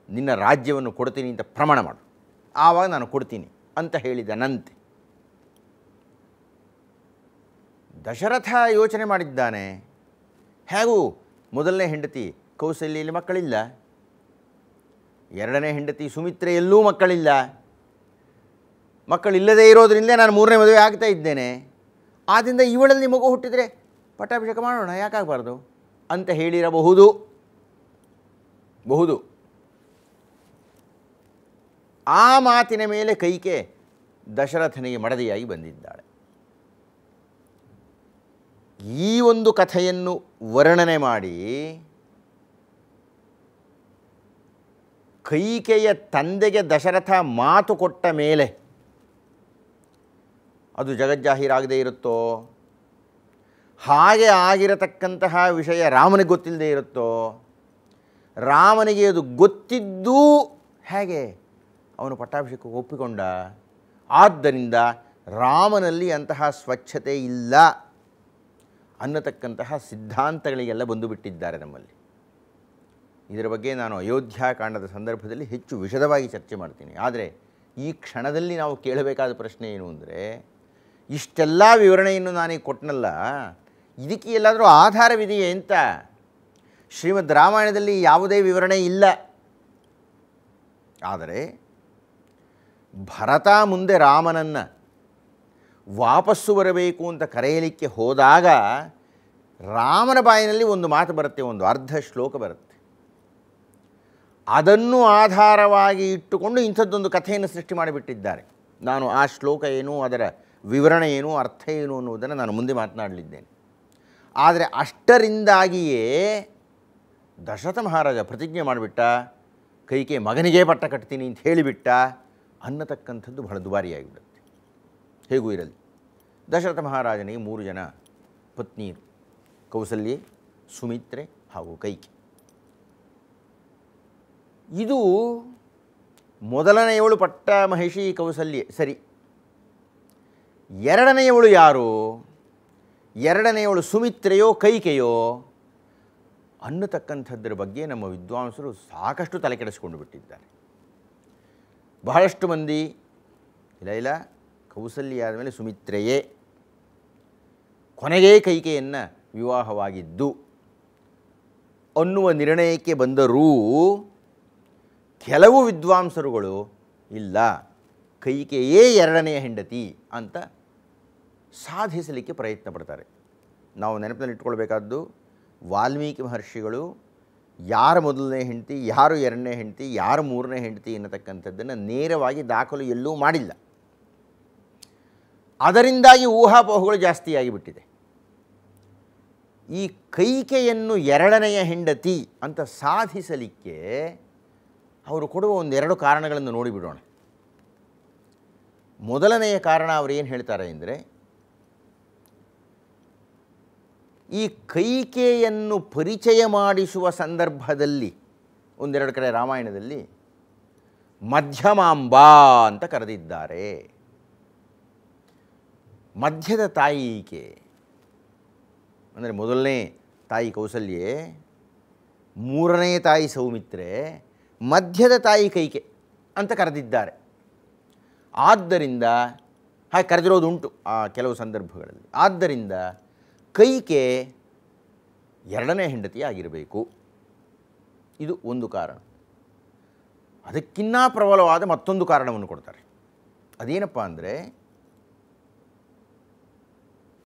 ನಿನ್ನ ರಾಜ್ಯವನ್ನು ಕೊಡ್ತೀನಿ ಅಂತ ಪ್ರಮಾಣ ಮಾಡು. ಆವಾಗ ನಾನು ಕೊಡ್ತೀನಿ ಅಂತ ಹೇಳಿದನಂತೆ ದಶರಥ ಯೋಚನೆ ಮಾಡಿದ್ದಾನೆ, ಹೇಗೂ ಮೊದಲನೇ ಹೆಂಡತಿ ಕೌಸಲ್ಯಲ್ಲಿ ಮಕ್ಕಳಿಲ್ಲ? ಎರಡನೇ ಹೆಂಡತಿ ಸುಮಿತ್ರೆಯಲ್ಲೂ ಮಕ್ಕಳಿಲ್ಲ. ಮಕ್ಕಳಿಲ್ಲದೇ ಇರೋದರಿಂದ ನಾನು ಮೂರನೇ ಮದುವೆ ಆಗ್ತಾ ಇದ್ದೇನೆ. ಆದ್ದರಿಂದ ಇವಳಲ್ಲಿ ಮಗು ಹುಟ್ಟಿದರೆ ಪಟ್ಟಾಭಿಷೇಕ ಮಾಡೋಣ ಯಾಕಾಗಬಾರ್ದು? ಅಂತ ಹೇಳಿರಬಹುದು. ಬಹುದು. ಆ ಮಾತಿನ ಮೇಲೆ ಕೈಕೆ ದಶರಥನಿಗೆ ಮಡದಿಯಾಗಿ ಬಂದಿದ್ದಾಳೆ. ಈ ಒಂದು ಕಥೆಯನ್ನು ವರ್ಣನೆ ಮಾಡಿ ಕೈಕೆಯ ತಂದೆಗೆ ದಶರಥ ಮಾತು ಕೊಟ್ಟ ಮೇಲೆ ಅದು ಜಗಜ್ಜಾಹೀರಾಗದೇ ಇರುತ್ತೋ? ಹಾಗೆ ಆಗಿರತಕ್ಕಂತಹ ವಿಷಯ ರಾಮನಿಗೆ ಗೊತ್ತಿಲ್ಲದೆ ಇರುತ್ತೋ? ರಾಮನಿಗೆ ಅದು ಗೊತ್ತಿದ್ದೂ ಹೇಗೆ? ಅವನು ಪಟ್ಟಾಭಿಷೇಕಕ್ಕೆ ಒಪ್ಪಿಕೊಂಡ. ಆದ್ದರಿಂದ ರಾಮನಲ್ಲಿ ಅಂತಹ ಸ್ವಚ್ಛತೆ ಇಲ್ಲ ಅನ್ನತಕ್ಕಂತಹ ಸಿದ್ಧಾಂತಗಳಿಗೆಲ್ಲ ಬಂದು ಬಿಟ್ಟಿದ್ದಾರೆ ನಮ್ಮಲ್ಲಿ. ಇದರ ಬಗ್ಗೆ ನಾನು ಅಯೋಧ್ಯಾಕಾಂಡದ ಸಂದರ್ಭದಲ್ಲಿ ಹೆಚ್ಚು ವಿಷದವಾಗಿ ಚರ್ಚೆ ಮಾಡ್ತೀನಿ. ಆದರೆ ಈ ಕ್ಷಣದಲ್ಲಿ ನಾವು ಕೇಳಬೇಕಾದ ಪ್ರಶ್ನೆ ಏನು ಅಂದರೆ, ಇಷ್ಟೆಲ್ಲ ವಿವರಣೆಯನ್ನು ನಾನೀಗ ಕೊಟ್ಟನಲ್ಲ ಇದಕ್ಕೆ ಎಲ್ಲಾದರೂ ಆಧಾರವಿದೆಯೇ ಅಂತ ಶ್ರೀಮದ್ ರಾಮಾಯಣದಲ್ಲಿ ಯಾವುದೇ ವಿವರಣೆ ಇಲ್ಲ. ಆದರೆ ಭರತ ಮುಂದೆ ರಾಮನನ್ನು ವಾಪಸ್ಸು ಬರಬೇಕು ಅಂತ ಕರೆಯಲಿಕ್ಕೆ ಹೋದಾಗ ರಾಮನ ಬಾಯಿನಲ್ಲಿ ಒಂದು ಮಾತು ಬರುತ್ತೆ, ಒಂದು ಅರ್ಧ ಶ್ಲೋಕ ಬರುತ್ತೆ. ಅದನ್ನು ಆಧಾರವಾಗಿ ಇಟ್ಟುಕೊಂಡು ಇಂಥದ್ದೊಂದು ಕಥೆಯನ್ನು ಸೃಷ್ಟಿ ಮಾಡಿಬಿಟ್ಟಿದ್ದಾರೆ. ನಾನು ಆ ಶ್ಲೋಕ ಏನು, ಅದರ ವಿವರಣೆ ಏನು, ಅರ್ಥ ಏನು ಅನ್ನುವುದನ್ನು ನಾನು ಮುಂದೆ ಮಾತನಾಡಲಿದ್ದೇನೆ. ಆದರೆ ಅಷ್ಟರಿಂದಾಗಿಯೇ ದಶರಥ ಮಹಾರಾಜ ಪ್ರತಿಜ್ಞೆ ಮಾಡಿಬಿಟ್ಟ ಕೈಕೆ ಮಗನಿಗೆ ಪಟ್ಟ ಕಟ್ತೀನಿ ಅಂತ ಹೇಳಿಬಿಟ್ಟ, ಅನ್ನತಕ್ಕಂಥದ್ದು ಬಹಳ ದುಬಾರಿಯಾಗಿಬಿಡುತ್ತೆ. ಹೇಗೂ ಇರಲಿ. ದಶರಥ ಮಹಾರಾಜನಿಗೆ ಮೂರು ಜನ ಪತ್ನಿಯರು, ಕೌಸಲ್ಯೆ, ಸುಮಿತ್ರೆ ಹಾಗೂ ಕೈಕೆ. ಇದು ಮೊದಲನೆಯವಳು ಪಟ್ಟ ಮಹಿಷಿ ಕೌಸಲ್ಯೆ, ಸರಿ. ಎರಡನೆಯವಳು ಯಾರು? ಎರಡನೆಯವಳು ಸುಮಿತ್ರೆಯೋ, ಕೈಕೆಯೋ, ಅನ್ನತಕ್ಕಂಥದ್ರ ಬಗ್ಗೆ ನಮ್ಮ ವಿದ್ವಾಂಸರು ಸಾಕಷ್ಟು ತಲೆ ಕೆಡಿಸ್ಕೊಂಡು ಬಿಟ್ಟಿದ್ದಾರೆ. ಬಹಳಷ್ಟು ಮಂದಿ ಇಲ್ಲ ಇಲ್ಲ ಕೌಸಲ್ಯ ಆದಮೇಲೆ ಸುಮಿತ್ರೆಯೇ ಕೊನೆಗೇ ಕೈಕೆಯನ್ನು ವಿವಾಹವಾಗಿದ್ದು, ಅನ್ನುವ ನಿರ್ಣಯಕ್ಕೆ ಬಂದರೂ ಕೆಲವು ವಿದ್ವಾಂಸರುಗಳು, ಇಲ್ಲ, ಕೈಕೆಯೇ ಎರಡನೆಯ ಹೆಂಡತಿ ಅಂತ ಸಾಧಿಸಲಿಕ್ಕೆ ಪ್ರಯತ್ನ ಪಡ್ತಾರೆ ನಾವು ನೆನಪಿನಲ್ಲಿ ಇಟ್ಕೊಳ್ಬೇಕಾದ್ದು ವಾಲ್ಮೀಕಿ ಮಹರ್ಷಿಗಳು ಯಾರ ಮೊದಲನೇ ಹೆಂಡತಿ, ಯಾರು ಎರಡನೇ ಹೆಂಡತಿ, ಯಾರು ಮೂರನೇ ಹೆಂಡತಿ ಎನ್ನತಕ್ಕಂಥದ್ದನ್ನು ನೇರವಾಗಿ ದಾಖಲು ಎಲ್ಲೂ ಮಾಡಿಲ್ಲ. ಅದರಿಂದಾಗಿ ಊಹಾಪೋಹಗಳು ಜಾಸ್ತಿಯಾಗಿ ಬಿಟ್ಟಿದೆ ಈ ಕೈಕೆಯನ್ನು ಎರಡನೆಯ ಹೆಂಡತಿ ಅಂತ ಸಾಧಿಸಲಿಕ್ಕೆ ಅವರು ಕೊಡುವ ಒಂದೆರಡು ಕಾರಣಗಳನ್ನು ನೋಡಿಬಿಡೋಣ. ಮೊದಲನೆಯ ಕಾರಣ ಅವರು ಏನು ಹೇಳ್ತಾರೆ ಅಂದರೆ ಈ ಕೈಕೆಯನ್ನು ಪರಿಚಯ ಮಾಡಿಸುವ ಸಂದರ್ಭದಲ್ಲಿ, ಒಂದೆರಡು ಕಡೆ ರಾಮಾಯಣದಲ್ಲಿ, ಮಧ್ಯಮಾಂಬಾ ಅಂತ ಕರೆದಿದ್ದಾರೆ. ಮಧ್ಯದ ತಾಯಿ ಈಕೆ ಅಂದರೆ ಮೊದಲನೇ ತಾಯಿ ಕೌಸಲ್ಯೆ, ಮೂರನೇ ತಾಯಿ ಸೌಮಿತ್ರೆ, ಮಧ್ಯದ ತಾಯಿ ಕೈಕೆ ಅಂತ ಕರೆದಿದ್ದಾರೆ. ಆದ್ದರಿಂದ, ಹಾಗೆ ಕರೆದಿರೋದುಂಟು ಆ ಕೆಲವು ಸಂದರ್ಭಗಳಲ್ಲಿ. ಆದ್ದರಿಂದ ಕೈಕೆ ಎರಡನೇ ಹೆಂಡತಿ ಆಗಿರಬೇಕು. ಇದು ಒಂದು ಕಾರಣ. ಅದಕ್ಕಿನ್ನ ಪ್ರಬಲವಾದ ಮತ್ತೊಂದು ಕಾರಣವನ್ನು ಕೊಡ್ತಾರೆ. ಅದೇನಪ್ಪ ಅಂದರೆ